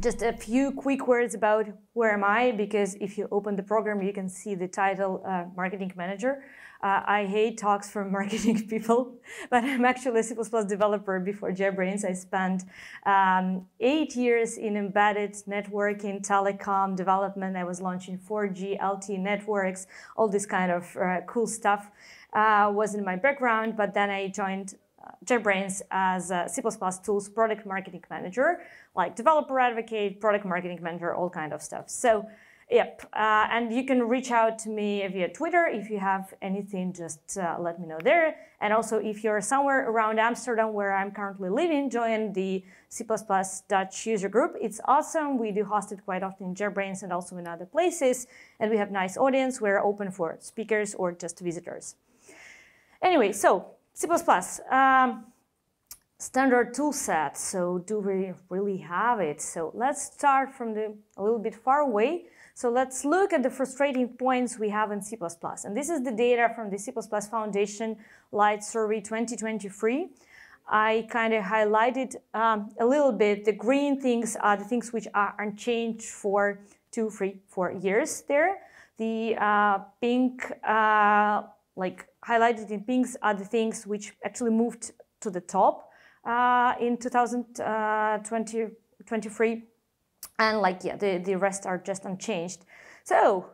just a few quick words about where am I, because if you open the program, you can see the title uh, Marketing Manager. Uh, I hate talks from marketing people, but I'm actually a C++ developer before JetBrains. I spent um, eight years in embedded networking, telecom development. I was launching 4G, LTE networks, all this kind of uh, cool stuff uh, was in my background. But then I joined JetBrains as a C++ tools product marketing manager, like developer advocate, product marketing manager, all kind of stuff. So Yep, uh, and you can reach out to me via Twitter if you have anything. Just uh, let me know there. And also, if you're somewhere around Amsterdam, where I'm currently living, join the C++ Dutch user group. It's awesome. We do host it quite often in JetBrains and also in other places. And we have nice audience. We're open for speakers or just visitors. Anyway, so C++. Um, standard tool set. So do we really have it? So let's start from the a little bit far away. So let's look at the frustrating points we have in C++. And this is the data from the C++ Foundation Lite Survey 2023. I kind of highlighted um, a little bit. The green things are the things which are unchanged for two, three, four years there. The uh, pink, uh, like highlighted in pinks, are the things which actually moved to the top uh, in 2023 and like yeah the, the rest are just unchanged. So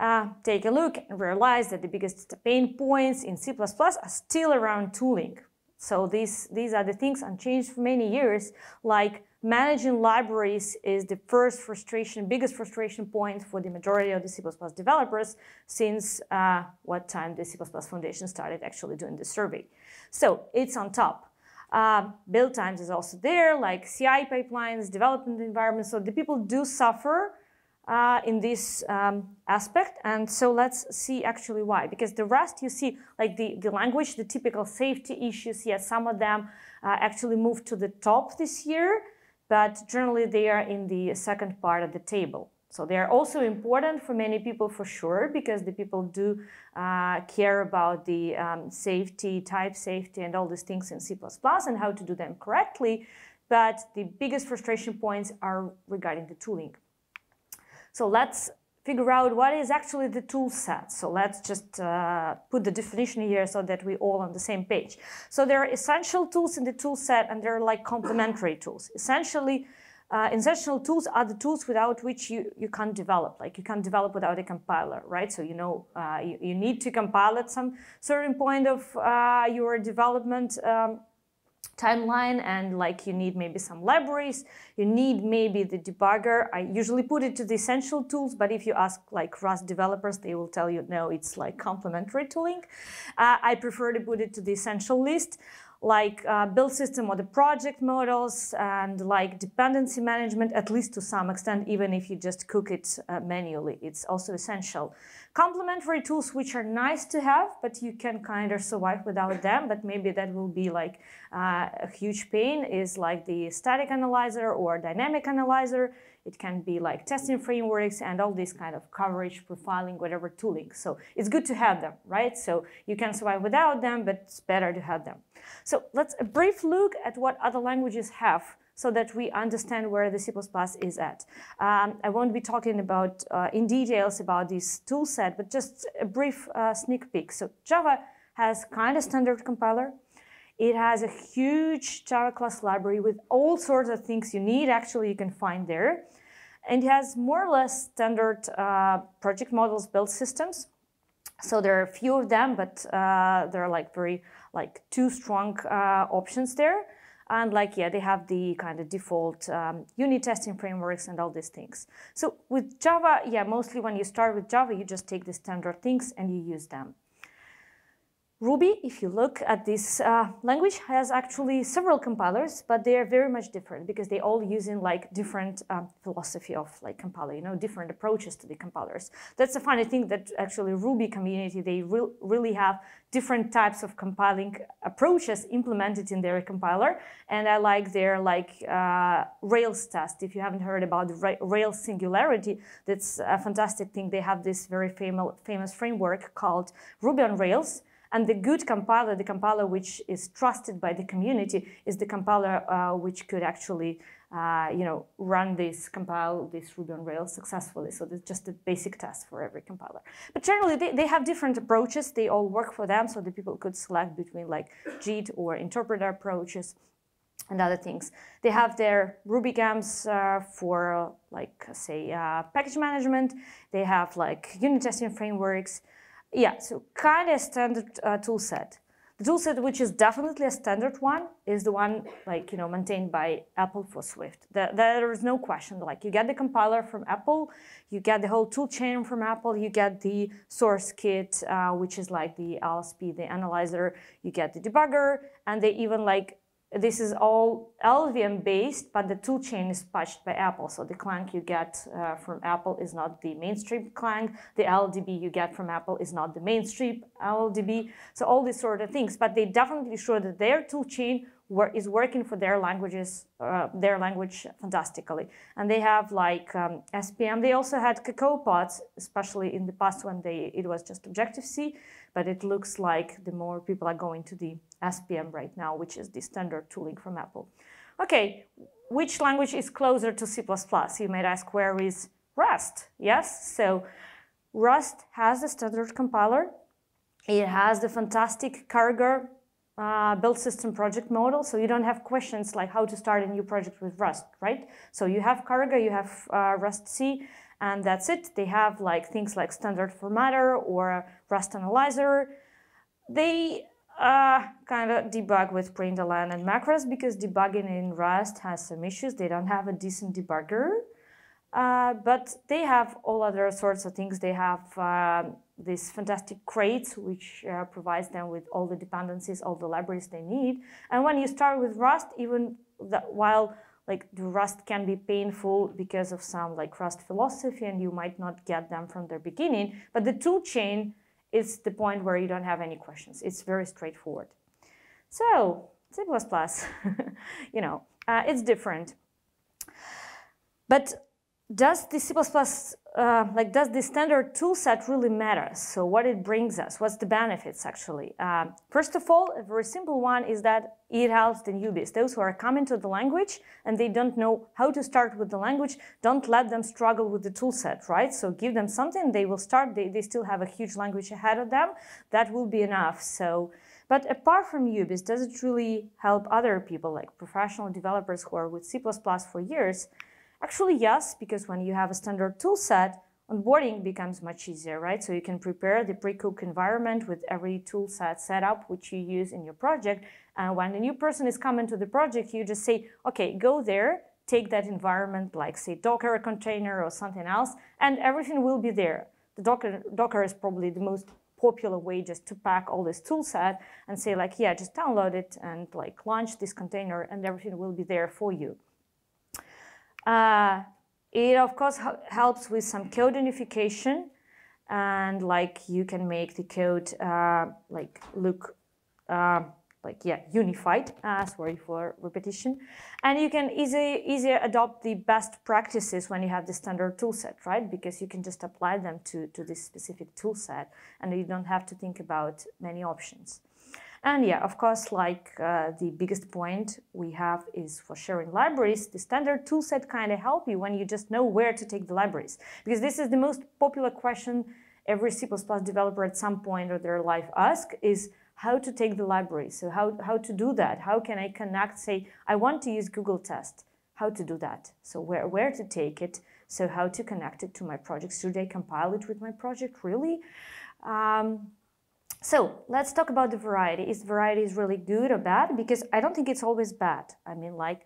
uh, take a look and realize that the biggest pain points in C++ are still around tooling so these these are the things unchanged for many years like managing libraries is the first frustration biggest frustration point for the majority of the C++ developers since uh, what time the C++ Foundation started actually doing the survey so it's on top uh, build times is also there, like CI pipelines, development environments. So the people do suffer uh, in this um, aspect. And so let's see actually why. Because the rest you see, like the, the language, the typical safety issues, yes, some of them uh, actually moved to the top this year, but generally they are in the second part of the table. So they are also important for many people for sure, because the people do uh, care about the um, safety, type safety, and all these things in C++ and how to do them correctly. But the biggest frustration points are regarding the tooling. So let's figure out what is actually the tool set. So let's just uh, put the definition here so that we're all on the same page. So there are essential tools in the tool set and there are like complementary tools. Essentially, uh, insertional tools are the tools without which you, you can't develop. Like you can't develop without a compiler, right? So you know uh, you, you, need to compile at some certain point of uh, your development um, timeline and like you need maybe some libraries you need maybe the debugger. I usually put it to the essential tools but if you ask like rust developers they will tell you no it's like complementary tooling. Uh, i prefer to put it to the essential list like uh, build system or the project models and like dependency management, at least to some extent, even if you just cook it uh, manually, it's also essential. Complementary tools which are nice to have, but you can kind of survive without them, but maybe that will be like uh, a huge pain is like the static analyzer or dynamic analyzer. It can be like testing frameworks and all this kind of coverage, profiling, whatever tooling. So it's good to have them, right? So you can survive without them, but it's better to have them. So let's a brief look at what other languages have so that we understand where the C++ is at. Um, I won't be talking about uh, in details about this tool set, but just a brief uh, sneak peek. So Java has kind of standard compiler. It has a huge Java class library with all sorts of things you need. Actually, you can find there. And it has more or less standard uh, project models build systems. So there are a few of them, but uh, there are like very like two strong uh, options there. And like, yeah, they have the kind of default um, unit testing frameworks and all these things. So with Java, yeah, mostly when you start with Java, you just take the standard things and you use them. Ruby, if you look at this uh, language, has actually several compilers, but they are very much different because they all using like different um, philosophy of like compiler, you know, different approaches to the compilers. That's the funny thing that actually Ruby community, they re really have different types of compiling approaches implemented in their compiler. And I like their like uh, Rails test. If you haven't heard about Rails Singularity, that's a fantastic thing. They have this very famous, famous framework called Ruby on Rails And the good compiler, the compiler which is trusted by the community, is the compiler uh, which could actually, uh, you know, run this, compile this Ruby on Rails successfully. So that's just a basic test for every compiler. But generally, they, they have different approaches. They all work for them, so the people could select between like JIT or interpreter approaches and other things. They have their RubyGems uh, for like say uh, package management. They have like unit testing frameworks. Yeah, so kind of standard uh, tool set. The tool set, which is definitely a standard one, is the one like you know maintained by Apple for Swift. The, there is no question. Like you get the compiler from Apple, you get the whole tool chain from Apple, you get the SourceKit, uh, which is like the LSP, the analyzer. You get the debugger, and they even like this is all LLVM based, but the toolchain is patched by Apple. So the Clang you get uh, from Apple is not the mainstream Clang. The LLDB you get from Apple is not the mainstream LLDB. So all these sort of things, but they definitely show that their toolchain is working for their languages, uh, their language fantastically. And they have like um, SPM. They also had CocoaPods, especially in the past when they it was just Objective-C but it looks like the more people are going to the SPM right now, which is the standard tooling from Apple. Okay, which language is closer to C++? You might ask, where is Rust? Yes, so Rust has the standard compiler. It has the fantastic Cargo uh, build system project model, so you don't have questions like how to start a new project with Rust, right? So you have Cargo, you have uh, Rust C, and that's it. They have like things like standard formatter or Rust analyzer. They uh, kind of debug with println and macros because debugging in Rust has some issues. They don't have a decent debugger, uh, but they have all other sorts of things. They have uh, this fantastic crates, which uh, provides them with all the dependencies, all the libraries they need. And when you start with Rust, even that, while like the Rust can be painful because of some like Rust philosophy and you might not get them from the beginning. But the tool chain is the point where you don't have any questions. It's very straightforward. So C++, you know, uh, it's different. But does the C++, uh, like does the standard tool set really matter? So what it brings us, what's the benefits actually? Um, first of all, a very simple one is that it helps the newbies, those who are coming to the language and they don't know how to start with the language, don't let them struggle with the tool set, right? So give them something, they will start, they, they still have a huge language ahead of them, that will be enough. So, but apart from newbies, does it really help other people like professional developers who are with C++ for years? Actually, yes, because when you have a standard tool set, onboarding becomes much easier, right? So you can prepare the pre-cook environment with every tool set setup which you use in your project. And when a new person is coming to the project, you just say, okay, go there, take that environment like say Docker container or something else, and everything will be there. The Docker, Docker is probably the most popular way just to pack all this tool set and say like, yeah, just download it and like launch this container and everything will be there for you. Uh, it of course helps with some code unification and like you can make the code uh, like look uh, like yeah unified uh, sorry for repetition. And you can easy easier adopt the best practices when you have the standard toolset right? Because you can just apply them to to this specific toolset and you don't have to think about many options and yeah, of course, like uh, the biggest point we have is for sharing libraries, the standard toolset kind of help you when you just know where to take the libraries. Because this is the most popular question every C++ developer at some point of their life ask is how to take the library. So how, how to do that? How can I connect, say, I want to use Google Test. How to do that? So where, where to take it? So how to connect it to my project? Should I compile it with my project, really? Um, so let's talk about the variety. Is variety is really good or bad? Because I don't think it's always bad. I mean, like,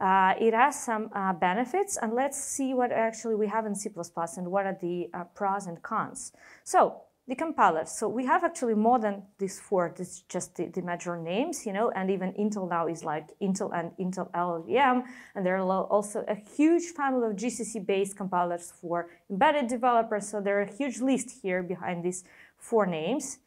uh, it has some uh, benefits, and let's see what actually we have in C++ and what are the uh, pros and cons. So the compilers. So we have actually more than these four. Is just the, the major names, you know, and even Intel now is like Intel and Intel LLVM, and there are also a huge family of GCC-based compilers for embedded developers. So there are a huge list here behind these four names.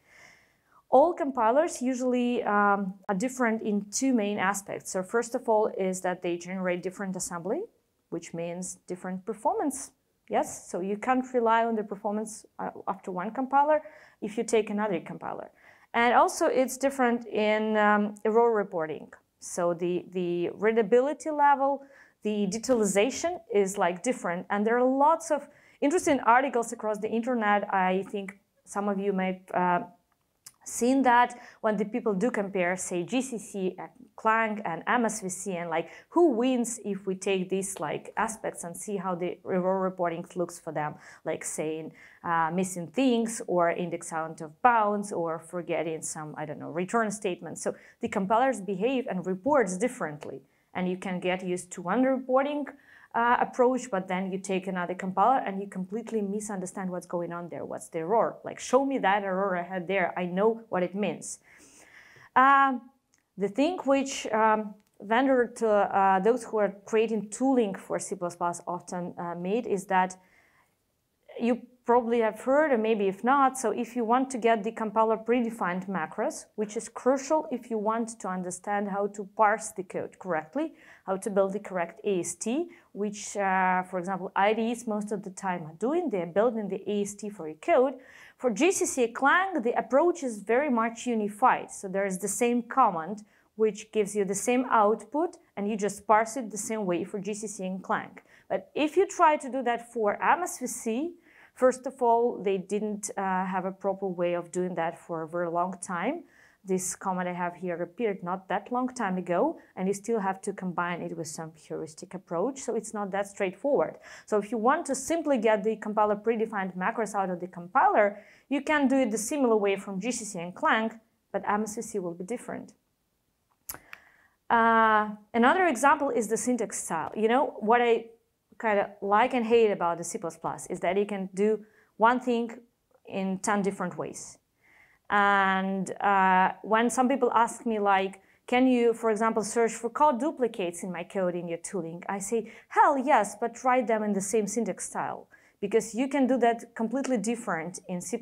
All compilers usually um, are different in two main aspects. So first of all is that they generate different assembly, which means different performance. Yes, so you can't rely on the performance uh, after one compiler if you take another compiler. And also it's different in um, error reporting. So the, the readability level, the detailization is like different. And there are lots of interesting articles across the internet. I think some of you may uh, seen that when the people do compare, say, GCC and Clang and MSVC, and like who wins if we take these like aspects and see how the error reporting looks for them, like saying uh, missing things or index out of bounds or forgetting some, I don't know, return statement. So the compilers behave and reports differently, and you can get used to one reporting uh, approach, but then you take another compiler and you completely misunderstand what's going on there. What's the error? Like, show me that error I had there. I know what it means. Um, the thing which um, vendor to uh, those who are creating tooling for C++ often uh, made is that you probably have heard, or maybe if not, so if you want to get the compiler predefined macros, which is crucial if you want to understand how to parse the code correctly, how to build the correct AST, which, uh, for example, IDEs most of the time are doing. They're building the AST for your code. For GCC and Clang, the approach is very much unified. So there is the same command, which gives you the same output, and you just parse it the same way for GCC and Clang. But if you try to do that for MSVC, First of all, they didn't uh, have a proper way of doing that for a very long time. This comment I have here appeared not that long time ago, and you still have to combine it with some heuristic approach, so it's not that straightforward. So if you want to simply get the compiler predefined macros out of the compiler, you can do it the similar way from GCC and Clang, but MSVC will be different. Uh, another example is the syntax style. You know, what I kind of like and hate about the C++ is that you can do one thing in 10 different ways. And uh, when some people ask me like, can you, for example, search for code duplicates in my code in your tooling? I say, hell yes, but write them in the same syntax style because you can do that completely different in C++.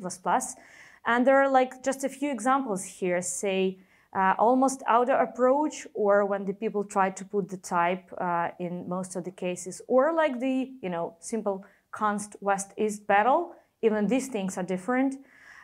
And there are like just a few examples here, say uh, almost auto approach or when the people try to put the type uh, in most of the cases or like the you know simple const west east battle even these things are different.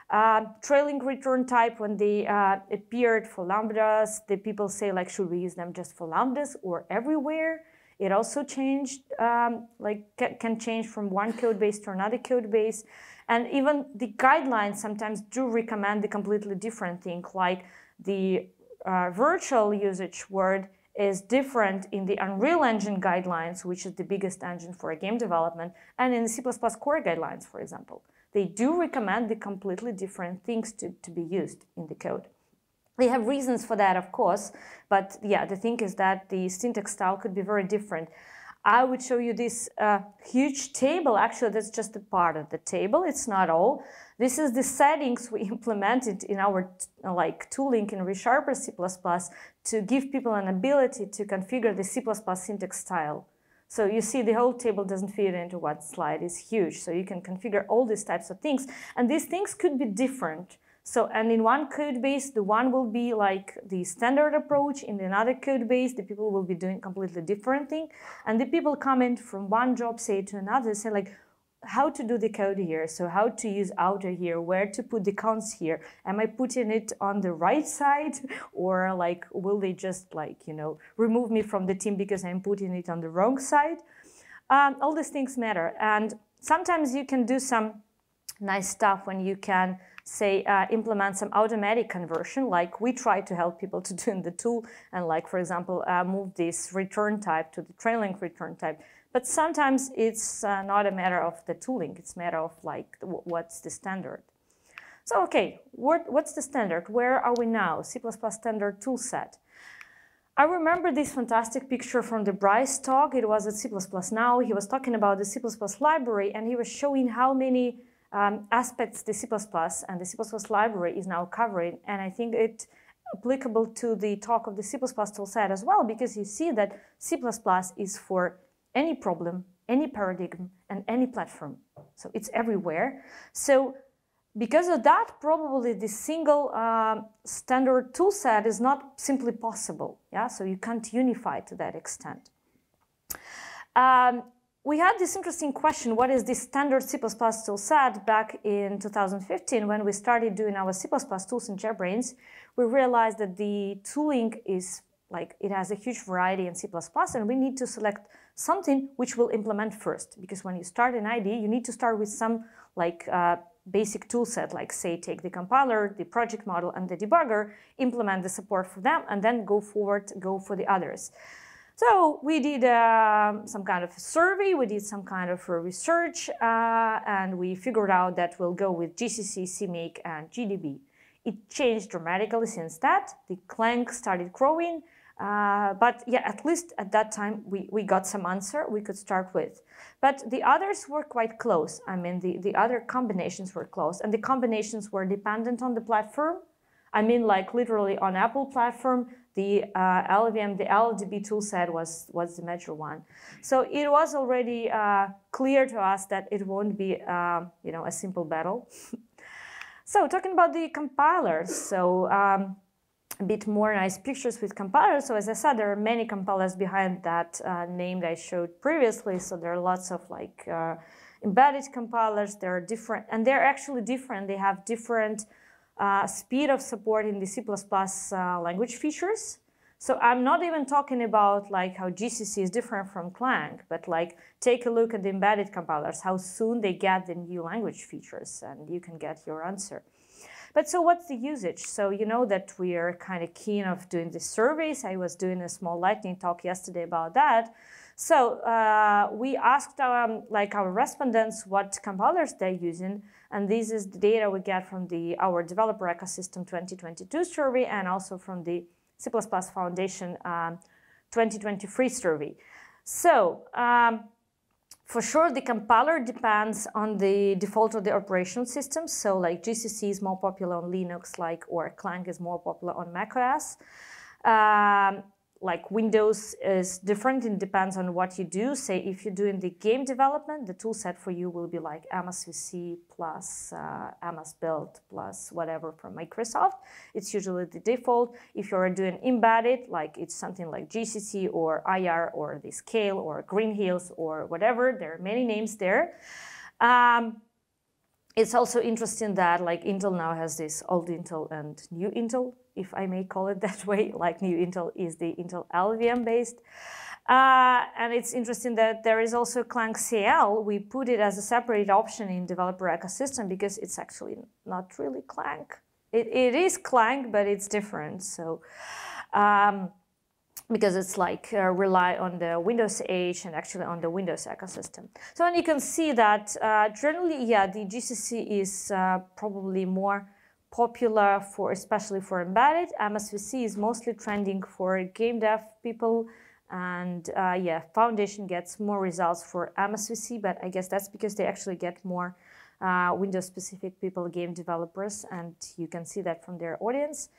Uh, trailing return type when they uh, appeared for lambdas the people say like should we use them just for lambdas or everywhere? It also changed um, like can change from one code base to another code base. And even the guidelines sometimes do recommend the completely different thing like the uh, virtual usage word is different in the Unreal Engine guidelines, which is the biggest engine for game development, and in the C++ core guidelines, for example. They do recommend the completely different things to, to be used in the code. They have reasons for that, of course, but yeah, the thing is that the syntax style could be very different. I would show you this uh, huge table. Actually, that's just a part of the table. It's not all. This is the settings we implemented in our like tooling in ReSharper C++ to give people an ability to configure the C++ syntax style. So you see the whole table doesn't fit into one slide. It's huge. So you can configure all these types of things. And these things could be different so, and in one code base, the one will be like the standard approach. In another code base, the people will be doing completely different thing. And the people comment from one job, say, to another, say like, how to do the code here. So how to use auto here, where to put the const here. Am I putting it on the right side or like, will they just like, you know, remove me from the team because I'm putting it on the wrong side? Um, all these things matter. And sometimes you can do some nice stuff when you can say, uh, implement some automatic conversion, like we try to help people to do in the tool, and like, for example, uh, move this return type to the trailing return type. But sometimes it's uh, not a matter of the tooling, it's a matter of like, what's the standard. So, okay, what, what's the standard? Where are we now? C++ standard toolset. I remember this fantastic picture from the Bryce talk. It was at C++ Now. He was talking about the C++ library, and he was showing how many um, aspects the C++ and the C++ library is now covering. And I think it applicable to the talk of the C++ toolset as well, because you see that C++ is for any problem, any paradigm, and any platform. So it's everywhere. So because of that, probably the single uh, standard toolset is not simply possible. Yeah, so you can't unify to that extent. Um, we had this interesting question, what is the standard C++ tool set back in 2015 when we started doing our C++ tools in JetBrains, we realized that the tooling is like, it has a huge variety in C++ and we need to select something which will implement first. Because when you start an IDE, you need to start with some like uh, basic tool set, like say take the compiler, the project model, and the debugger, implement the support for them, and then go forward, go for the others. So we did uh, some kind of survey, we did some kind of research, uh, and we figured out that we'll go with GCC, CMake, and GDB. It changed dramatically since that. The Clang started growing, uh, but yeah, at least at that time we, we got some answer we could start with. But the others were quite close. I mean, the, the other combinations were close, and the combinations were dependent on the platform. I mean, like literally on Apple platform, the uh, LLVM, the LLDB toolset was, was the major one. So it was already uh, clear to us that it won't be, uh, you know, a simple battle. so talking about the compilers, so um, a bit more nice pictures with compilers. So as I said, there are many compilers behind that uh, name that I showed previously. So there are lots of like uh, embedded compilers. There are different, and they're actually different. They have different uh, speed of support in the C++ uh, language features. So I'm not even talking about like how GCC is different from Clang, but like take a look at the embedded compilers, how soon they get the new language features, and you can get your answer. But so what's the usage? So you know that we are kind of keen of doing the surveys. I was doing a small lightning talk yesterday about that. So uh, we asked our, um, like our respondents what compilers they're using, and this is the data we get from the our developer ecosystem 2022 survey and also from the C++ Foundation um, 2023 survey. So um, for sure, the compiler depends on the default of the operation system. So like GCC is more popular on Linux, like or Clang is more popular on macOS. Um, like Windows is different. and depends on what you do. Say if you're doing the game development, the tool set for you will be like MSVC plus uh, MS Build plus whatever from Microsoft. It's usually the default. If you're doing embedded, like it's something like GCC or IAR or the Scale or Green Hills or whatever, there are many names there. Um, it's also interesting that like Intel now has this old Intel and new Intel if I may call it that way, like new Intel is the Intel LLVM based. Uh, and it's interesting that there is also Clang CL. We put it as a separate option in developer ecosystem because it's actually not really Clang. It, it is Clang, but it's different. So, um, because it's like uh, rely on the Windows H and actually on the Windows ecosystem. So, and you can see that uh, generally, yeah, the GCC is uh, probably more popular for especially for embedded. MSVC is mostly trending for game dev people. And uh, yeah, Foundation gets more results for MSVC, but I guess that's because they actually get more uh, Windows-specific people, game developers, and you can see that from their audience.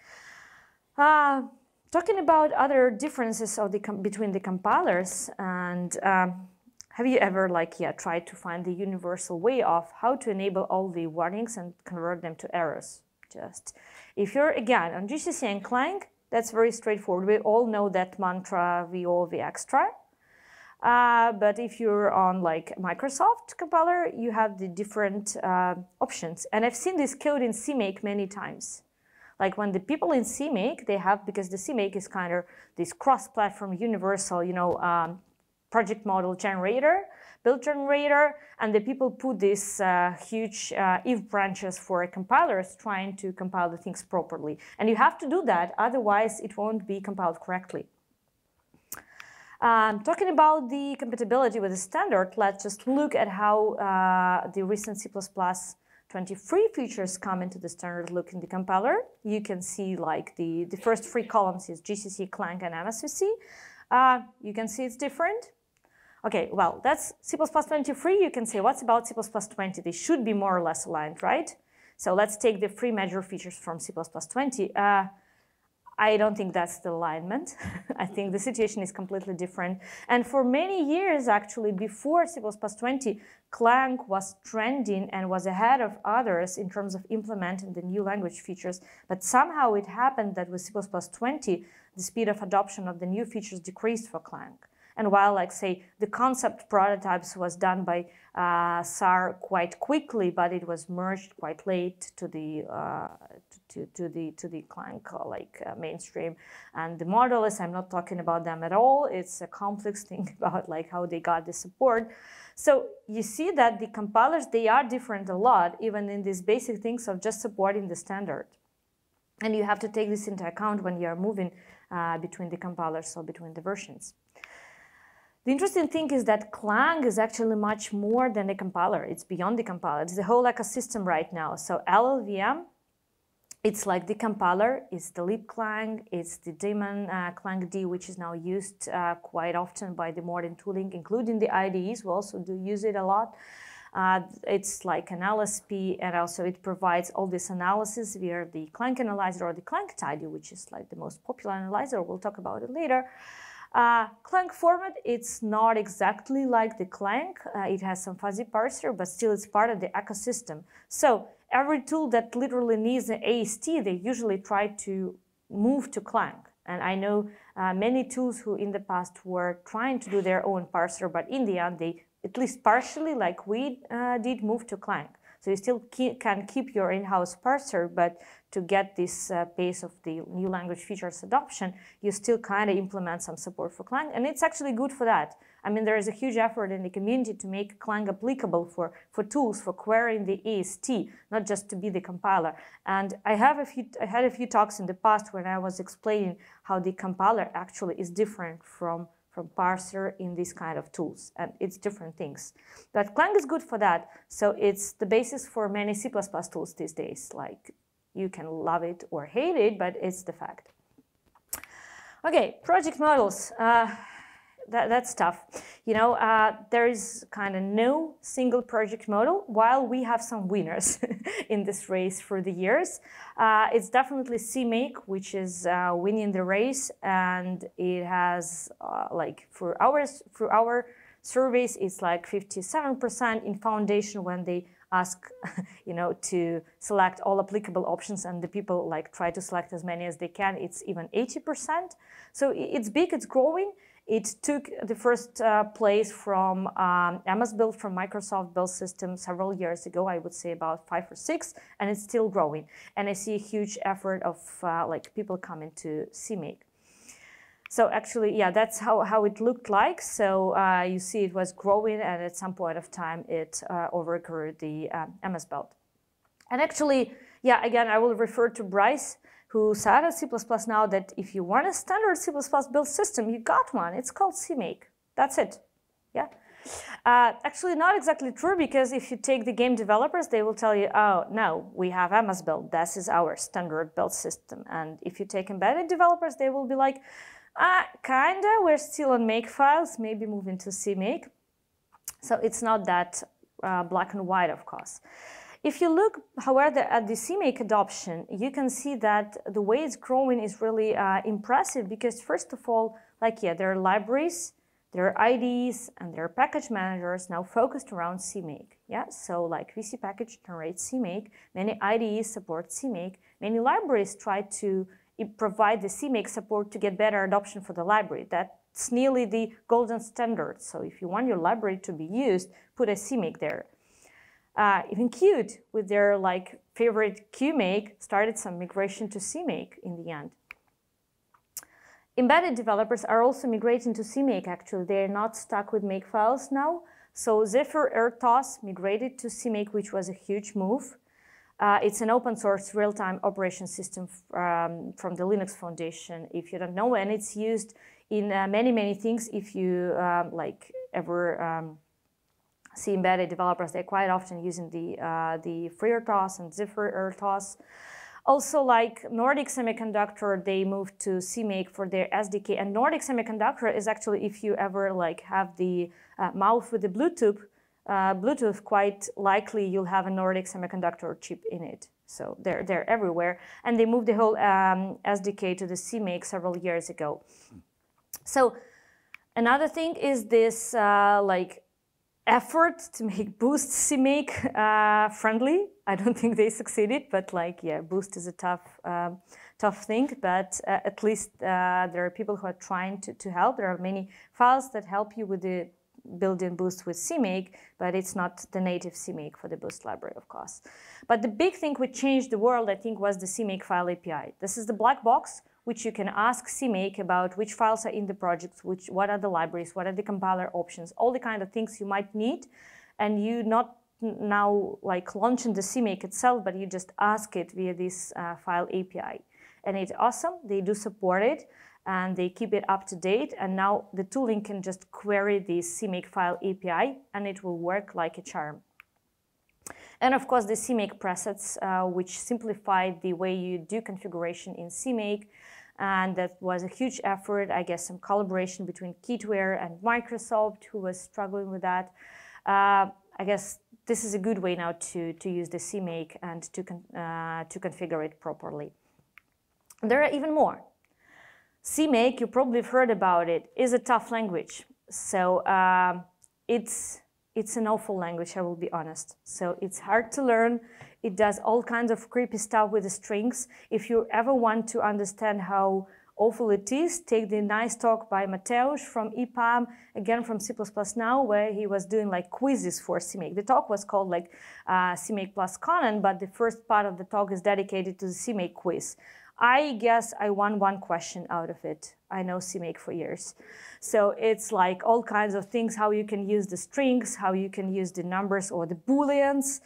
Talking about other differences of the between the compilers, and um, have you ever like yeah tried to find the universal way of how to enable all the warnings and convert them to errors? just. If you're, again, on GCC and Clang, that's very straightforward. We all know that mantra, V all V extra. Uh, but if you're on like Microsoft compiler, you have the different uh, options. And I've seen this code in CMake many times. Like when the people in CMake, they have, because the CMake is kind of this cross-platform universal, you know, um, project model generator build generator, and the people put these uh, huge uh, if branches for compilers trying to compile the things properly. And you have to do that, otherwise it won't be compiled correctly. Um, talking about the compatibility with the standard, let's just look at how uh, the recent C++ 23 features come into the standard look in the compiler. You can see like the, the first three columns is GCC, Clang, and MSVC. Uh, you can see it's different. Okay, well, that's C++23. You can say, what's about C++20? They should be more or less aligned, right? So let's take the three major features from C++20. Uh, I don't think that's the alignment. I think the situation is completely different. And for many years, actually, before C++20, Clang was trending and was ahead of others in terms of implementing the new language features. But somehow it happened that with C++20, the speed of adoption of the new features decreased for Clang. And while, like, say, the concept prototypes was done by uh, Saar quite quickly, but it was merged quite late to the uh, to, to the to the Clang like uh, mainstream. And the modules, I'm not talking about them at all. It's a complex thing about like how they got the support. So you see that the compilers they are different a lot, even in these basic things of just supporting the standard. And you have to take this into account when you are moving uh, between the compilers or between the versions. The interesting thing is that Clang is actually much more than a compiler. It's beyond the compiler. It's the whole ecosystem right now. So LLVM, it's like the compiler, it's the libclang, it's the daemon uh, D, which is now used uh, quite often by the modern tooling, including the IDEs. We also do use it a lot. Uh, it's like an LSP, and also it provides all this analysis via the Clang analyzer or the Clang tidy, which is like the most popular analyzer. We'll talk about it later. Uh, Clang format, it's not exactly like the Clang. Uh, it has some fuzzy parser, but still it's part of the ecosystem. So every tool that literally needs an AST, they usually try to move to Clang. And I know uh, many tools who in the past were trying to do their own parser, but in the end, they at least partially, like we uh, did, move to Clang. So you still can keep your in-house parser, but to get this uh, pace of the new language features adoption, you still kind of implement some support for Clang, and it's actually good for that. I mean, there is a huge effort in the community to make Clang applicable for, for tools for querying the AST, not just to be the compiler. And I have a few, I had a few talks in the past when I was explaining how the compiler actually is different from from parser in these kind of tools, and it's different things. But Clang is good for that, so it's the basis for many C++ tools these days. Like you can love it or hate it, but it's the fact. Okay, project models. Uh, that, that's tough. You know, uh, there is kind of no single project model, while we have some winners in this race for the years. Uh, it's definitely CMake, which is uh, winning the race, and it has, uh, like, for ours, for our surveys, it's like 57% in foundation when they ask, you know, to select all applicable options and the people like try to select as many as they can. It's even 80%. So it's big, it's growing. It took the first uh, place from um, MS Build from Microsoft Build System several years ago, I would say about five or six, and it's still growing. And I see a huge effort of uh, like people coming to CMake. So actually, yeah, that's how, how it looked like. So uh, you see it was growing and at some point of time it uh, overgrew the MS Build. And actually, yeah, again, I will refer to Bryce who said at C++ now that if you want a standard C++ build system, you got one. It's called CMake. That's it. Yeah. Uh, actually, not exactly true because if you take the game developers, they will tell you, oh, no, we have MS Build. This is our standard build system. And if you take embedded developers, they will be like, uh, kinda, we're still on Makefiles, maybe moving to CMake. So it's not that uh, black and white, of course. If you look, however, at the CMake adoption, you can see that the way it's growing is really uh, impressive because first of all, like, yeah, there are libraries, there are IDEs, and there are package managers now focused around CMake. Yeah, so like vcpkg generates CMake, many IDEs support CMake, many libraries try to provide the CMake support to get better adoption for the library. That's nearly the golden standard. So if you want your library to be used, put a CMake there. Uh, even Qt, with their like favorite QMake, started some migration to CMake in the end. Embedded developers are also migrating to CMake, actually. They're not stuck with Makefiles now. So Zephyr RTOS migrated to CMake, which was a huge move. Uh, it's an open source real-time operation system um, from the Linux Foundation, if you don't know, and it's used in uh, many, many things if you um, like ever um, see embedded developers, they're quite often using the, uh, the FreeRTOS and Zephyr RTOS. Also, like Nordic Semiconductor, they moved to CMake for their SDK. And Nordic Semiconductor is actually, if you ever like have the uh, mouse with the Bluetooth, uh, Bluetooth, quite likely you'll have a Nordic Semiconductor chip in it. So they're, they're everywhere. And they moved the whole um, SDK to the CMake several years ago. So another thing is this uh, like effort to make Boost CMake uh, friendly. I don't think they succeeded, but like, yeah, Boost is a tough, um, tough thing, but uh, at least uh, there are people who are trying to, to help. There are many files that help you with the built-in boost with CMake, but it's not the native CMake for the boost library, of course. But the big thing which changed the world, I think, was the CMake file API. This is the black box which you can ask CMake about which files are in the project, which, what are the libraries, what are the compiler options, all the kind of things you might need, and you not now like launching the CMake itself, but you just ask it via this uh, file API. And it's awesome, they do support it, and they keep it up to date. And now the tooling can just query the CMake file API and it will work like a charm. And of course, the CMake presets, uh, which simplified the way you do configuration in CMake. And that was a huge effort, I guess, some collaboration between Kitware and Microsoft, who was struggling with that. Uh, I guess this is a good way now to, to use the CMake and to, uh, to configure it properly. There are even more. CMake, you probably have heard about it, is a tough language. So um, it's, it's an awful language, I will be honest. So it's hard to learn. It does all kinds of creepy stuff with the strings. If you ever want to understand how awful it is, take the nice talk by Mateusz from EPAM, again from C++ Now, where he was doing like quizzes for CMake. The talk was called like uh, CMake plus Conan, but the first part of the talk is dedicated to the CMake quiz. I guess I won one question out of it. I know CMake for years. So it's like all kinds of things, how you can use the strings, how you can use the numbers or the booleans.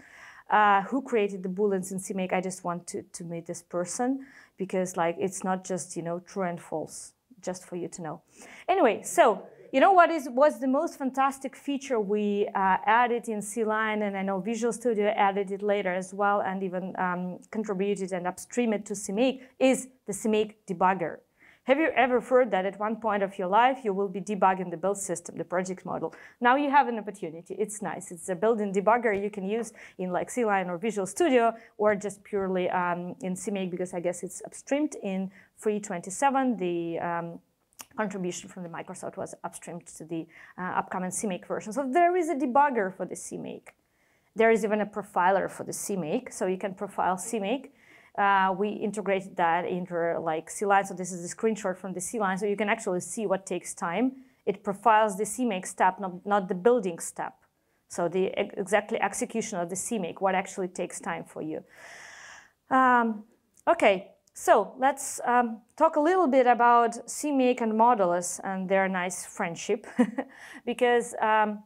Uh, who created the booleans in CMake? I just want to, to meet this person because like it's not just, you know, true and false, just for you to know. Anyway, so you know what is was the most fantastic feature we uh, added in CLion, and I know Visual Studio added it later as well, and even um, contributed and upstreamed it to CMake, is the CMake debugger. Have you ever heard that at one point of your life you will be debugging the build system, the project model? Now you have an opportunity. It's nice. It's a built-in debugger you can use in like CLion or Visual Studio or just purely um, in CMake because I guess it's upstreamed in 327, the um, contribution from the Microsoft was upstreamed to the uh, upcoming CMake version. So there is a debugger for the CMake. There is even a profiler for the CMake, so you can profile CMake. Uh, we integrated that into like CLion, so this is a screenshot from the CLion, so you can actually see what takes time. It profiles the CMake step, not, not the building step. So the exactly execution of the CMake, what actually takes time for you. Um, okay, so let's um, talk a little bit about CMake and Modules and their nice friendship, because um,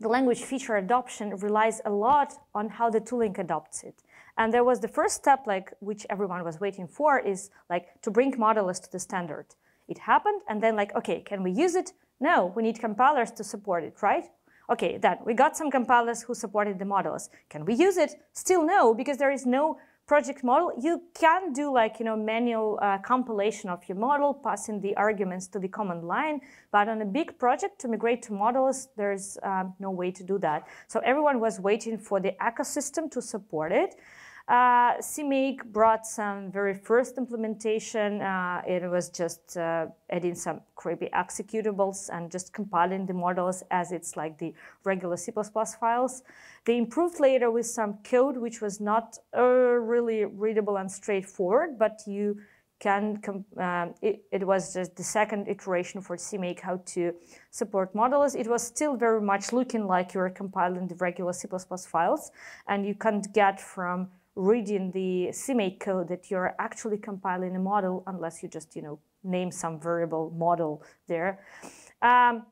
the language feature adoption relies a lot on how the tooling adopts it. And there was the first step, like which everyone was waiting for, is like to bring Modules to the standard. It happened, and then like, okay, can we use it? No, we need compilers to support it, right? Okay, then we got some compilers who supported the Modules. Can we use it? Still no, because there is no project model, you can do like, you know, manual uh, compilation of your model, passing the arguments to the command line. But on a big project to migrate to models, there's um, no way to do that. So everyone was waiting for the ecosystem to support it. Uh, CMake brought some very first implementation. Uh, it was just uh, adding some creepy executables and just compiling the models as it's like the regular C++ files. They improved later with some code which was not uh, really readable and straightforward, but you can, um, it, it, was just the second iteration for CMake how to support models. It was still very much looking like you're compiling the regular C++ files, and you can't get from reading the CMake code that you're actually compiling a model unless you just, you know, name some variable model there. Um,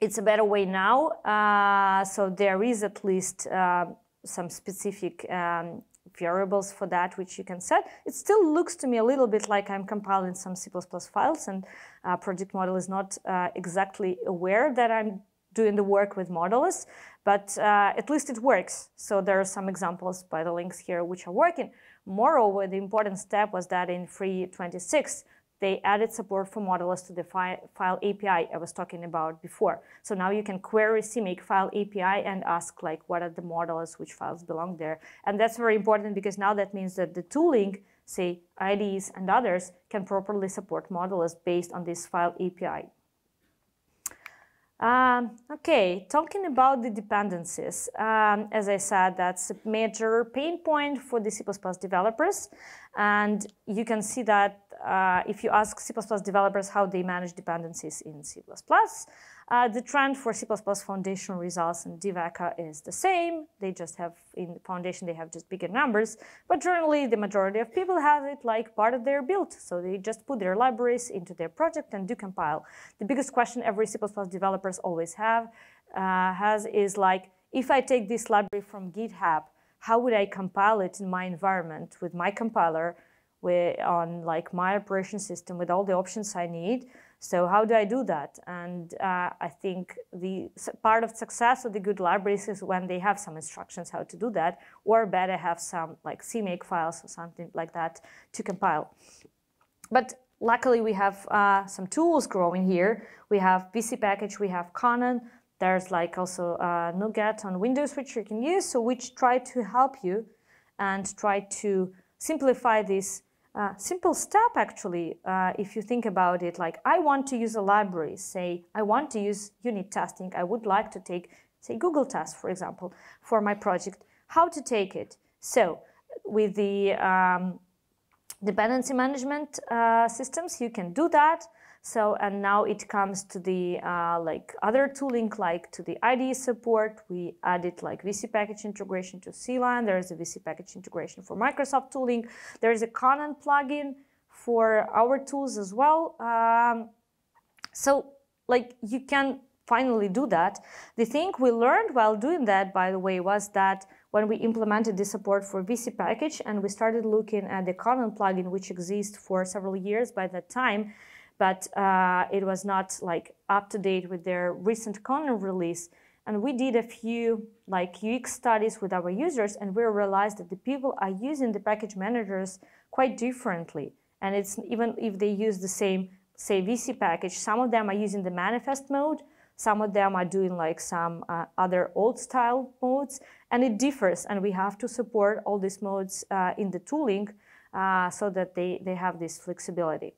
it's a better way now. Uh, so there is at least uh, some specific um, variables for that which you can set. It still looks to me a little bit like I'm compiling some C++ files and uh, project model is not uh, exactly aware that I'm doing the work with Modules, but uh, at least it works. So there are some examples by the links here which are working. Moreover, the important step was that in 3.26, they added support for Modules to the fi file API I was talking about before. So now you can query CMake file API and ask like what are the Modules, which files belong there. And that's very important because now that means that the tooling, say IDEs and others, can properly support Modules based on this file API. Um, okay, talking about the dependencies, um, as I said, that's a major pain point for the C++ developers. And you can see that uh, if you ask C++ developers how they manage dependencies in C++, uh, the trend for C++ Foundation results in DevEco is the same. They just have, in the Foundation, they have just bigger numbers. But generally, the majority of people have it like part of their build. So they just put their libraries into their project and do compile. The biggest question every C++ developers always have uh, has is like, if I take this library from GitHub, how would I compile it in my environment with my compiler with, on like my operation system with all the options I need? So how do I do that? And uh, I think the part of success of the good libraries is when they have some instructions how to do that, or better have some like CMake files or something like that to compile. But luckily we have uh, some tools growing here. We have vcpkg, we have Conan. There's like also uh, NuGet on Windows which you can use, so which try to help you and try to simplify this uh, simple step actually, uh, if you think about it, like I want to use a library, say I want to use unit testing, I would like to take, say Google Test, for example, for my project, how to take it. So with the um, dependency management uh, systems, you can do that. So, and now it comes to the uh, like other tooling, like to the IDE support. We added like vcpkg integration to CLion. There is a vcpkg integration for Microsoft tooling. There is a Conan plugin for our tools as well. Um, so like you can finally do that. The thing we learned while doing that, by the way, was that when we implemented the support for vcpkg and we started looking at the Conan plugin, which exists for several years by that time, but uh, it was not like up to date with their recent Conan release. And we did a few like UX studies with our users, and we realized that the people are using the package managers quite differently. And it's even if they use the same, say, vcpkg, some of them are using the manifest mode, some of them are doing like some uh, other old style modes, and it differs. And we have to support all these modes uh, in the tooling uh, so that they, they have this flexibility.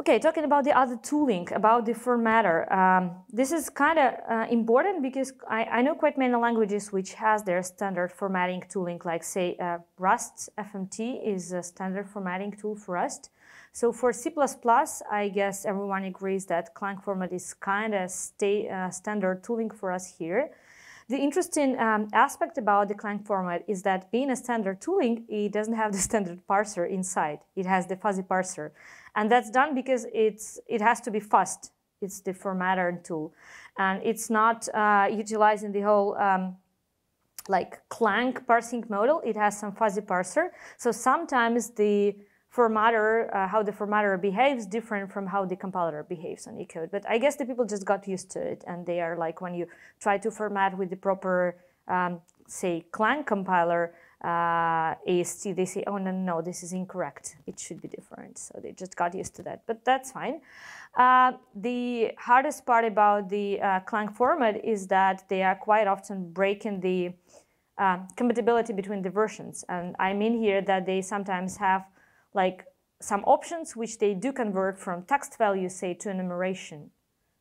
Okay, talking about the other tooling, about the formatter. Um, this is kind of uh, important because I, I, know quite many languages which has their standard formatting tooling, like say uh, rustfmt is a standard formatting tool for Rust. So for C++, I guess everyone agrees that Clang format is kind of uh, standard tooling for us here. The interesting um, aspect about the Clang format is that being a standard tooling, it doesn't have the standard parser inside. It has the fuzzy parser. And that's done because it's, it has to be fast. It's the formatter tool. And it's not uh, utilizing the whole um, like Clang parsing model. It has some fuzzy parser. So sometimes the formatter, uh, how the formatter behaves different from how the compiler behaves on your code. But I guess the people just got used to it. And they are like, when you try to format with the proper, um, say, Clang compiler, uh, AST, they say, oh, no, no, this is incorrect. It should be different. So they just got used to that, but that's fine. Uh, the hardest part about the uh, Clang format is that they are quite often breaking the uh, compatibility between the versions. And I mean here that they sometimes have like some options which they do convert from text values, say, to enumeration.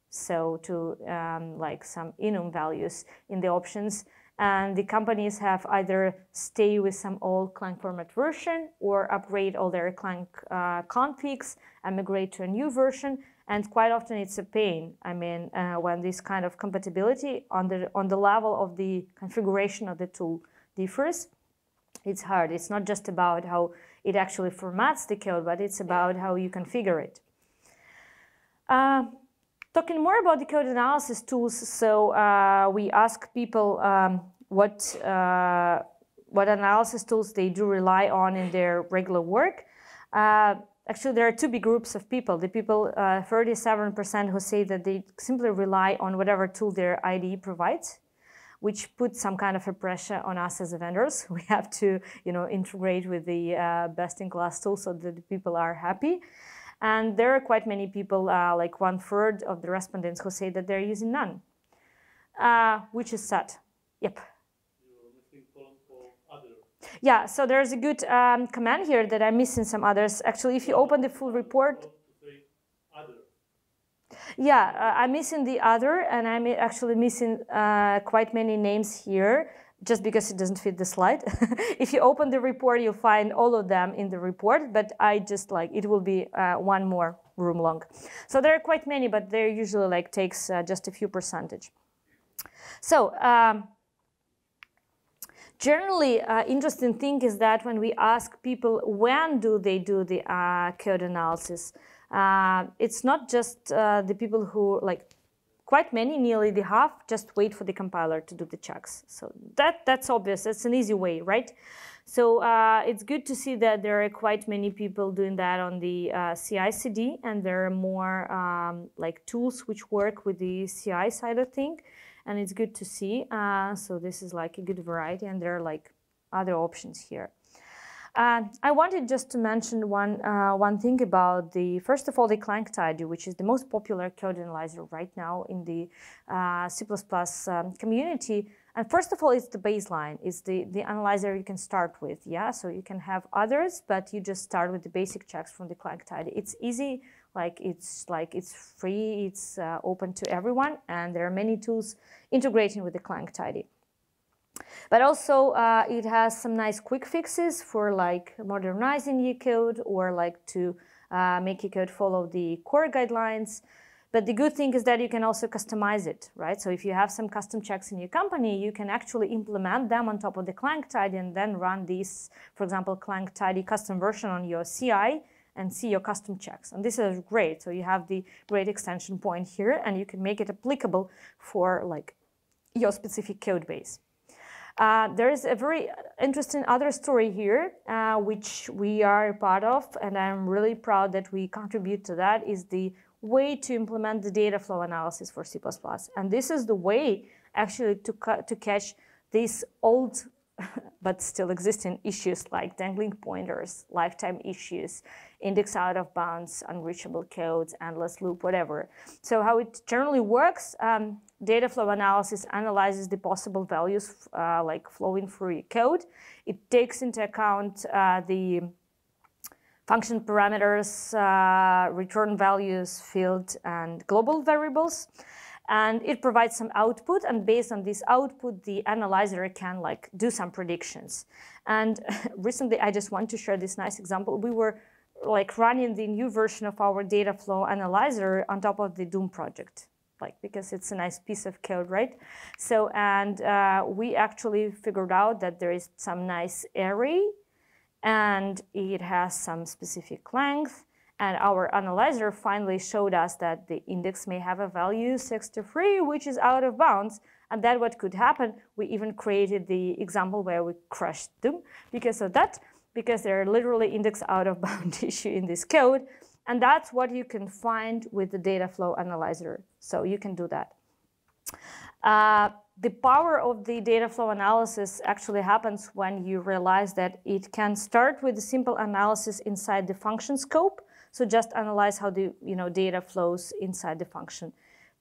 So to um, like some enum values in the options and the companies have either stay with some old Clang format version or upgrade all their Clang uh, configs and migrate to a new version. And quite often it's a pain. I mean, uh, when this kind of compatibility on the on the level of the configuration of the tool differs, it's hard. It's not just about how it actually formats the code, but it's about how you configure it. Uh, Talking more about the code analysis tools, so uh, we ask people um, what uh, what analysis tools they do rely on in their regular work. Uh, actually, there are two big groups of people. The people, 37% uh, who say that they simply rely on whatever tool their IDE provides, which puts some kind of a pressure on us as vendors. We have to, you know, integrate with the uh, best-in-class tool so that the people are happy. And there are quite many people, uh, like one third of the respondents, who say that they're using none, uh, which is sad. Yep. Yeah, so there's a good um, command here that I'm missing some others. Actually, if you open the full report, Yeah, uh, I'm missing the other, and I'm actually missing uh, quite many names here just because it doesn't fit the slide. if you open the report, you'll find all of them in the report, but I just like, it will be uh, one more room long. So there are quite many, but they're usually like takes uh, just a few percentage. So um, generally, uh, interesting thing is that when we ask people when do they do the uh, code analysis, uh, it's not just uh, the people who like quite many, nearly the half, just wait for the compiler to do the checks. So that that's obvious. It's an easy way, right? So uh, it's good to see that there are quite many people doing that on the uh, CI/CD, and there are more um, like tools which work with the CI side of thing, and it's good to see. Uh, so this is like a good variety, and there are like other options here. Uh, I wanted just to mention one uh, one thing about the first of all the Clang Tidy, which is the most popular code analyzer right now in the uh, C++ um, community. And first of all, it's the baseline. It's the the analyzer you can start with. Yeah, so you can have others, but you just start with the basic checks from the Clang Tidy. It's easy. Like it's like it's free. It's uh, open to everyone, and there are many tools integrating with the Clang Tidy. But also uh, it has some nice quick fixes for like modernizing your code or like to uh, make your code follow the core guidelines. But the good thing is that you can also customize it, right? So if you have some custom checks in your company, you can actually implement them on top of the Clang Tidy and then run these, for example, Clang Tidy custom version on your CI and see your custom checks. And this is great. So you have the great extension point here and you can make it applicable for like your specific code base. Uh, there is a very interesting other story here, uh, which we are part of, and I'm really proud that we contribute to that, is the way to implement the data flow analysis for C++. And this is the way actually to, to catch these old but still existing issues like dangling pointers, lifetime issues, index out of bounds, unreachable codes, endless loop, whatever. So how it generally works, um, data flow analysis analyzes the possible values uh, like flowing through your code. It takes into account uh, the function parameters, uh, return values, field, and global variables and it provides some output and based on this output the analyzer can like do some predictions. And recently i just want to share this nice example. We were like running the new version of our data flow analyzer on top of the doom project like because it's a nice piece of code right? So and uh, we actually figured out that there is some nice array and it has some specific length and our analyzer finally showed us that the index may have a value 63, which is out of bounds. And that what could happen, we even created the example where we crushed them because of that, because there are literally index out of bound issue in this code. And that's what you can find with the data flow analyzer. So you can do that. Uh, the power of the data flow analysis actually happens when you realize that it can start with a simple analysis inside the function scope so just analyze how the you know, data flows inside the function.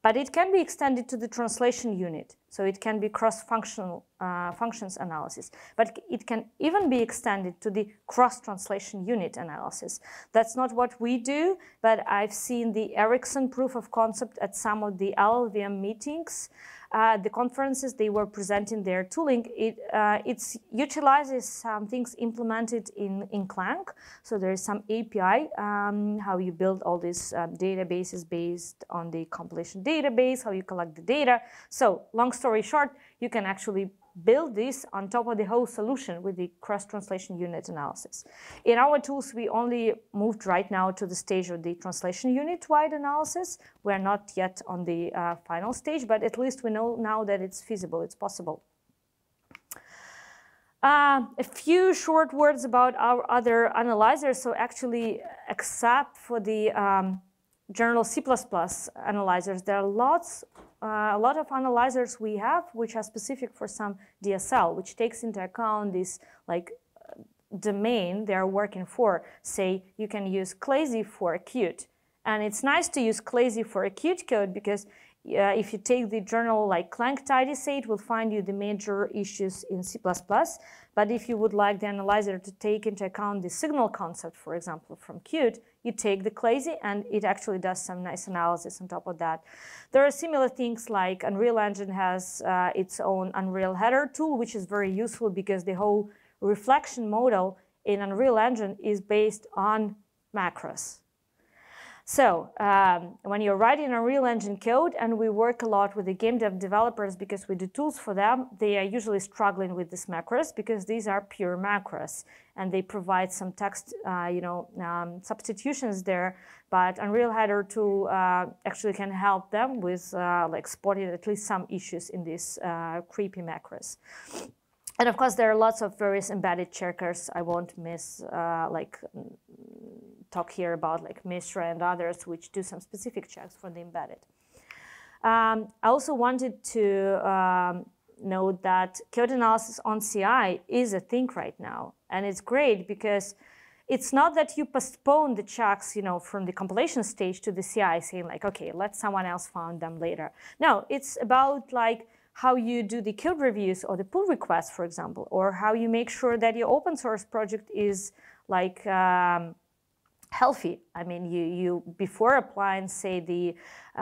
But it can be extended to the translation unit. So it can be cross-functional uh, functions analysis. But it can even be extended to the cross-translation unit analysis. That's not what we do, but I've seen the Ericsson proof of concept at some of the LLVM meetings uh, the conferences they were presenting their tooling, it uh, utilizes some things implemented in, in Clang. So there is some API, um, how you build all these um, databases based on the compilation database, how you collect the data. So long story short, you can actually build this on top of the whole solution with the cross-translation unit analysis. In our tools, we only moved right now to the stage of the translation unit-wide analysis. We're not yet on the uh, final stage, but at least we know now that it's feasible, it's possible. Uh, a few short words about our other analyzers. So actually, except for the um, general C++ analyzers, there are lots a lot of analyzers we have which are specific for some DSL, which takes into account this like domain they are working for. Say you can use Clazy for Qt. And it's nice to use Clazy for Qt code because uh, if you take the journal like Clang Tidy it will find you the major issues in C++. But if you would like the analyzer to take into account the signal concept, for example, from Qt, you take the Clazy and it actually does some nice analysis on top of that. There are similar things like Unreal Engine has uh, its own Unreal Header tool, which is very useful because the whole reflection model in Unreal Engine is based on macros. So um, when you're writing Unreal Engine code, and we work a lot with the game dev developers because we do tools for them, they are usually struggling with these macros because these are pure macros and they provide some text, uh, you know, um, substitutions there. But Unreal Header tool uh, actually can help them with uh, like spotting at least some issues in these uh, creepy macros. And of course, there are lots of various embedded checkers. I won't miss uh, like talk here about like MISRA and others which do some specific checks for the embedded. Um, I also wanted to um, note that code analysis on CI is a thing right now. And it's great because it's not that you postpone the checks, you know, from the compilation stage to the CI saying like, okay, let someone else find them later. No, it's about like how you do the code reviews or the pull requests, for example, or how you make sure that your open source project is like um, healthy. I mean, you, you before applying, say, the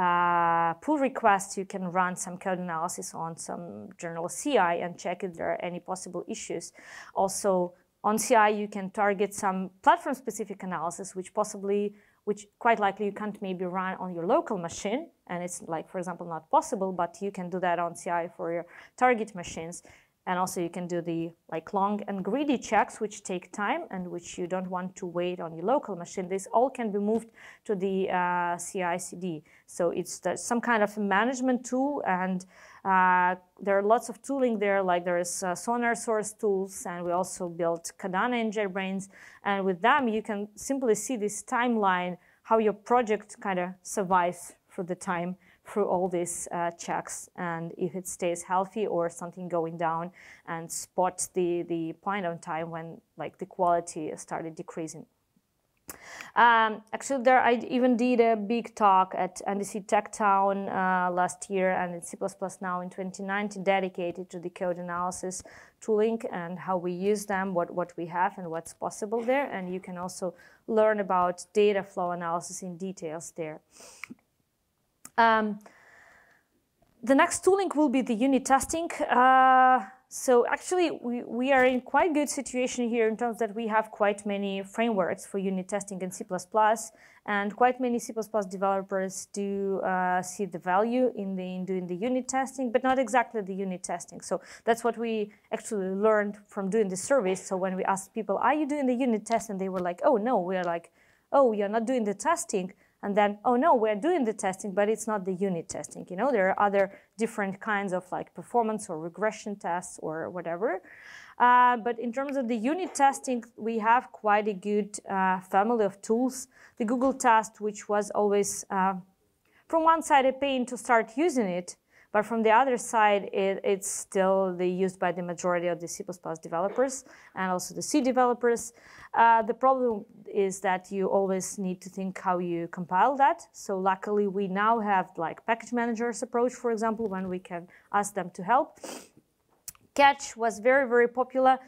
uh, pull request, you can run some code analysis on some journal CI and check if there are any possible issues. Also, on CI, you can target some platform-specific analysis, which possibly, which quite likely you can't maybe run on your local machine, and it's like, for example, not possible, but you can do that on CI for your target machines. And also you can do the like long and greedy checks, which take time and which you don't want to wait on your local machine. This all can be moved to the uh, CI/CD. So it's the, some kind of management tool, and uh, there are lots of tooling there. Like there is uh, SonarSource tools, and we also built Qodana and JetBrains. And with them, you can simply see this timeline, how your project kind of survives for the time through all these uh, checks and if it stays healthy or something going down and spot the, the point on time when like the quality started decreasing. Um, actually, there I even did a big talk at NDC Tech Town uh, last year and in C++ now in 2019 dedicated to the code analysis tooling and how we use them, what, what we have and what's possible there. And you can also learn about data flow analysis in details there. Um, the next tooling will be the unit testing. Uh, so actually, we, we are in quite good situation here in terms that we have quite many frameworks for unit testing in C++, and quite many C++ developers do uh, see the value in, the, in doing the unit testing, but not exactly the unit testing. So that's what we actually learned from doing the surveys. So when we asked people, are you doing the unit test? And they were like, oh, no. We are like, oh, you're not doing the testing and then, oh no, we're doing the testing, but it's not the unit testing. You know, there are other different kinds of like performance or regression tests or whatever. Uh, but in terms of the unit testing, we have quite a good uh, family of tools. The Google test, which was always, uh, from one side, a pain to start using it, but from the other side, it, it's still the, used by the majority of the C++ developers and also the C developers. Uh, the problem is that you always need to think how you compile that. So luckily, we now have like package managers approach, for example, when we can ask them to help. Catch was very, very popular.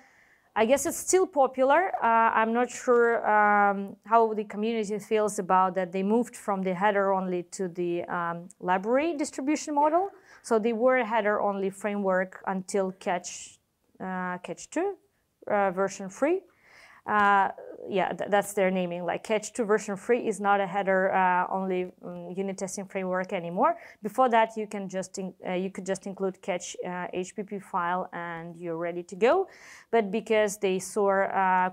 I guess it's still popular. Uh, I'm not sure um, how the community feels about that. They moved from the header only to the um, library distribution model. So they were a header-only framework until Catch, uh, Catch 2, uh, version 3. Uh, yeah, th that's their naming. Like Catch 2 version 3 is not a header-only uh, um, unit testing framework anymore. Before that, you can just uh, you could just include Catch HPP uh, file and you're ready to go. But because they saw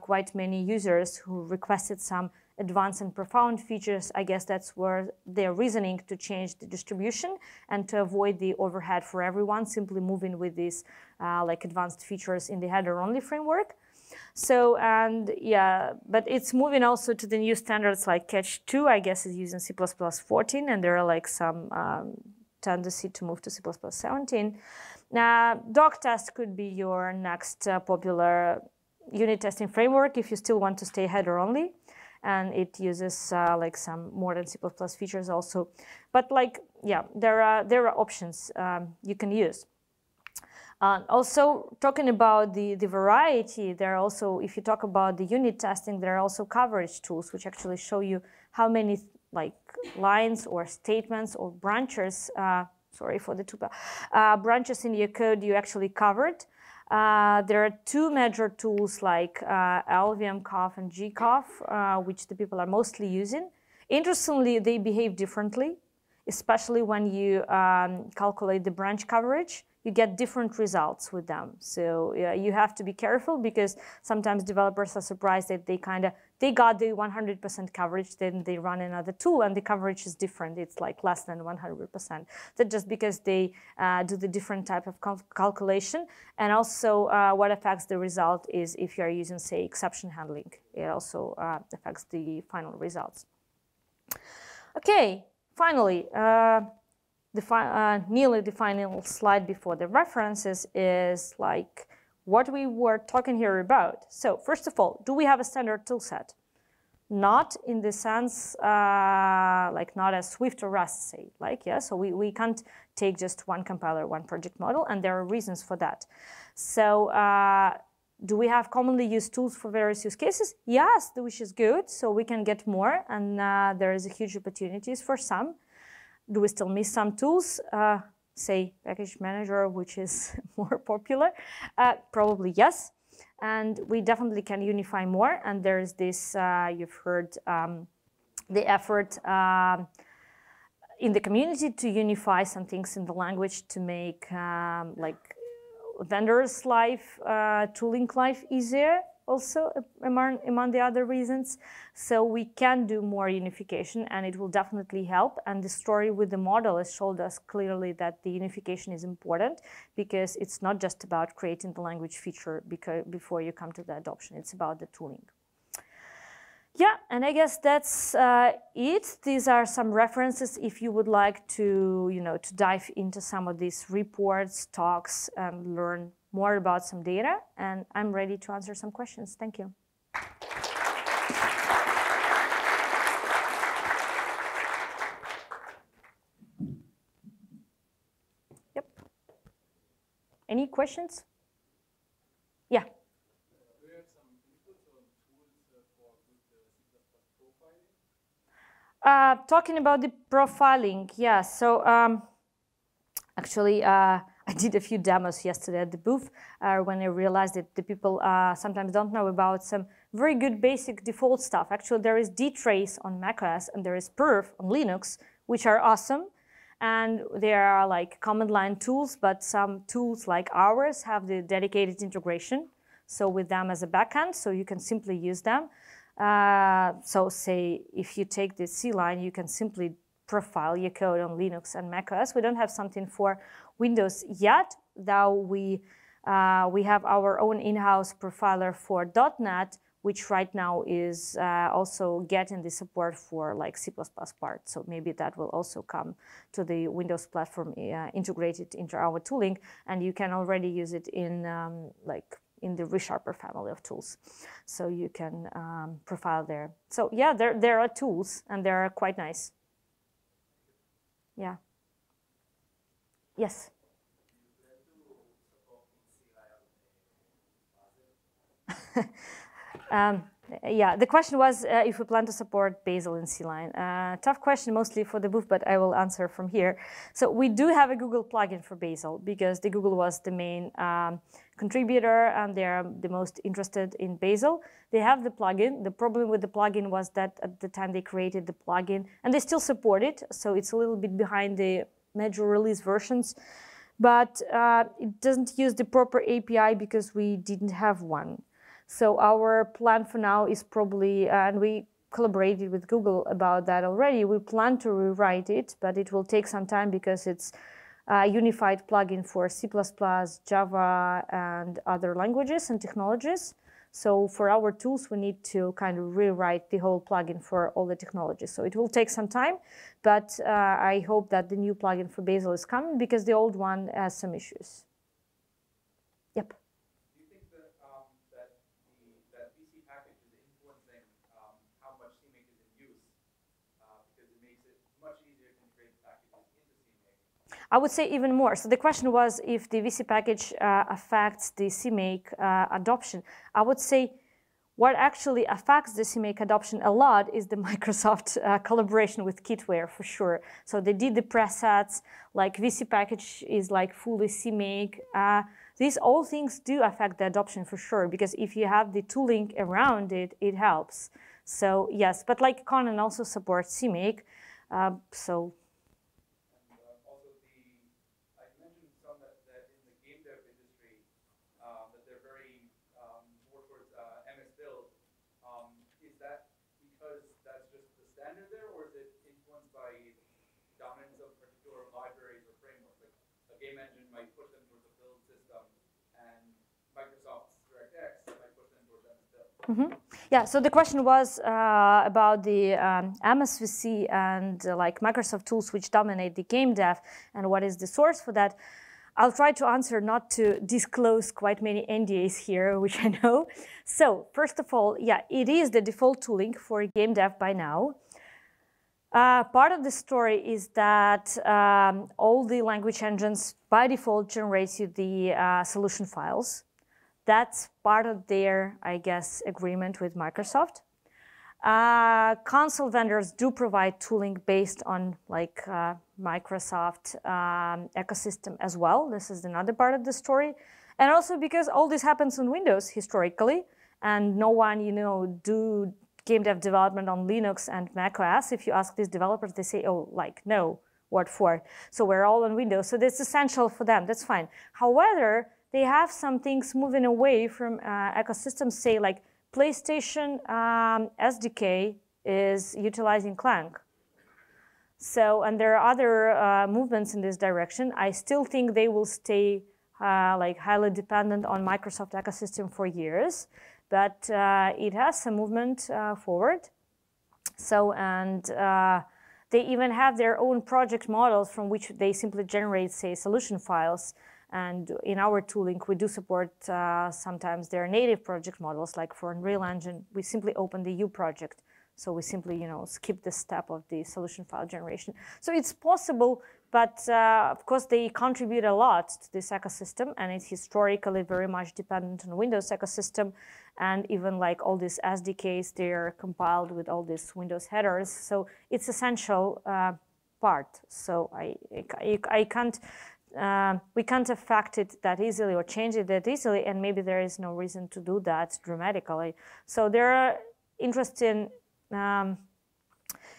quite many users who requested some advanced and profound features, I guess that's where they're reasoning to change the distribution and to avoid the overhead for everyone, simply moving with these uh, like advanced features in the header-only framework. So, and yeah, but it's moving also to the new standards like Catch 2, I guess is using C++ 14, and there are like some um, tendency to move to C++ 17. Now, DocTest could be your next uh, popular unit testing framework if you still want to stay header only. And it uses uh, like some modern C++ features also. But like, yeah, there are there are options um, you can use. Uh, also, talking about the, the variety, there are also, if you talk about the unit testing, there are also coverage tools which actually show you how many like lines or statements or branches, uh, sorry for the two uh, branches in your code you actually covered. Uh, there are two major tools like uh, llvm-cov and gcov, uh, which the people are mostly using. Interestingly, they behave differently, especially when you um, calculate the branch coverage you get different results with them. So you have to be careful because sometimes developers are surprised that they kind of they got the 100% coverage, then they run another tool and the coverage is different. It's like less than 100%. That just because they uh, do the different type of calculation. And also uh, what affects the result is if you are using, say, exception handling, it also uh, affects the final results. Okay, finally, uh, the uh, nearly the final slide before the references is like what we were talking here about. So first of all, do we have a standard toolset? Not in the sense, uh, like not as Swift or Rust say, like, yeah, so we, we can't take just one compiler, one project model, and there are reasons for that. So uh, do we have commonly used tools for various use cases? Yes, which is good, so we can get more, and uh, there is a huge opportunities for some. Do we still miss some tools? Uh, say package manager, which is more popular? Uh, probably yes. And we definitely can unify more. And there's this, uh, you've heard um, the effort um, in the community to unify some things in the language to make um, like vendors' life, uh, tooling life easier also among, among the other reasons. So we can do more unification and it will definitely help. And the story with the model has showed us clearly that the unification is important because it's not just about creating the language feature because, before you come to the adoption, it's about the tooling. Yeah, and I guess that's uh, it. These are some references if you would like to, you know, to dive into some of these reports, talks, and learn more about some data, and I'm ready to answer some questions. Thank you. Yep. Any questions? Yeah. Uh, talking about the profiling, yeah. So um, actually, uh, I did a few demos yesterday at the booth uh, when I realized that the people uh, sometimes don't know about some very good basic default stuff. Actually, there is dtrace on macOS and there is perf on Linux, which are awesome. And there are like command line tools, but some tools like ours have the dedicated integration. So with them as a backend, so you can simply use them. Uh, so say if you take the CLion, you can simply profile your code on Linux and macOS. We don't have something for Windows yet, though we, uh, we have our own in-house profiler for .NET, which right now is uh, also getting the support for like C++ part. So maybe that will also come to the Windows platform uh, integrated into our tooling, and you can already use it in um, like in the ReSharper family of tools. So you can um, profile there. So yeah, there, there are tools and they're quite nice. Yeah. Yes. um, yeah, the question was uh, if we plan to support Bazel in CLion. Uh, tough question mostly for the booth, but I will answer from here. So we do have a Google plugin for Bazel because the Google was the main um, contributor and they're the most interested in Bazel. They have the plugin. The problem with the plugin was that at the time they created the plugin, and they still support it, so it's a little bit behind the major release versions, but uh, it doesn't use the proper API because we didn't have one. So our plan for now is probably, uh, and we collaborated with Google about that already. We plan to rewrite it, but it will take some time because it's a unified plugin for C++, Java, and other languages and technologies. So for our tools, we need to kind of rewrite the whole plugin for all the technologies. So it will take some time, but uh, I hope that the new plugin for Bazel is coming because the old one has some issues. Yep. Do you think that, um, that the that vcpkg is influencing um, how much I would say even more. So the question was if the vcpkg uh, affects the CMake uh, adoption. I would say what actually affects the CMake adoption a lot is the Microsoft uh, collaboration with Kitware for sure. So they did the presets, like vcpkg is like fully CMake. Uh, these all things do affect the adoption for sure, because if you have the tooling around it, it helps. So yes, but like Conan also supports CMake. Uh, so Mm -hmm. Yeah, so the question was uh, about the um, MSVC and uh, like Microsoft tools which dominate the game dev and what is the source for that. I'll try to answer not to disclose quite many NDAs here, which I know. So first of all, yeah, it is the default tooling for game dev by now. Uh, part of the story is that um, all the language engines by default generate you the uh, solution files that's part of their, I guess, agreement with Microsoft. Uh, console vendors do provide tooling based on like uh, Microsoft um, ecosystem as well. This is another part of the story. And also because all this happens on Windows historically, and no one, you know, do game dev development on Linux and Mac OS. If you ask these developers, they say, oh, like, no, what for? So we're all on Windows. So that's essential for them. That's fine. However, they have some things moving away from uh, ecosystems, say like PlayStation um, SDK is utilizing Clang. So, and there are other uh, movements in this direction. I still think they will stay uh, like highly dependent on Microsoft ecosystem for years, but uh, it has some movement uh, forward. So, and uh, they even have their own project models from which they simply generate, say, solution files and in our tooling, we do support uh, sometimes their native project models, like for Unreal Engine, we simply open the U project. So we simply, you know, skip the step of the solution file generation. So it's possible, but uh, of course they contribute a lot to this ecosystem and it's historically very much dependent on Windows ecosystem. And even like all these SDKs, they're compiled with all these Windows headers. So it's essential uh, part. So I, I, I can't uh, we can't affect it that easily or change it that easily, and maybe there is no reason to do that dramatically. So there are interesting, um,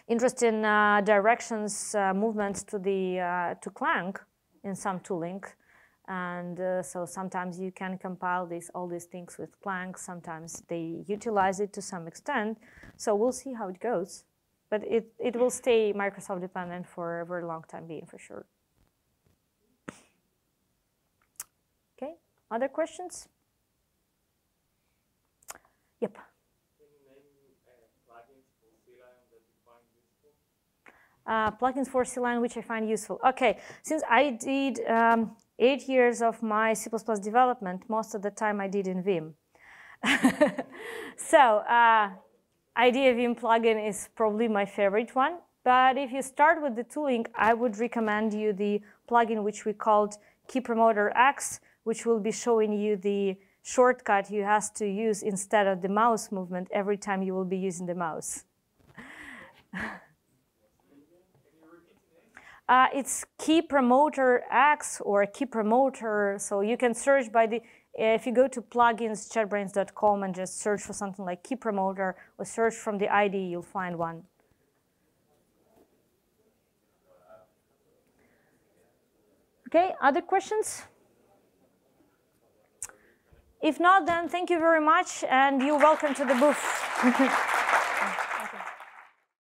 interesting uh, directions, uh, movements to the uh, to Clang in some tooling, and uh, so sometimes you can compile these all these things with Clang. Sometimes they utilize it to some extent. So we'll see how it goes, but it it will stay Microsoft dependent for a very long time being for sure. Other questions? Yep. Uh, plugins for CLion which I find useful. Okay, since I did um, eight years of my C++ development, most of the time I did in Vim. so uh, IdeaVim plugin is probably my favorite one. But if you start with the tooling, I would recommend you the plugin which we called Key Promoter X, which will be showing you the shortcut you have to use instead of the mouse movement every time you will be using the mouse. uh, it's key promoter X or key promoter. So you can search by the, if you go to plugins, jetbrains.com and just search for something like key promoter or search from the ID, you'll find one. Okay, other questions? If not, then thank you very much, and you're welcome to the booth.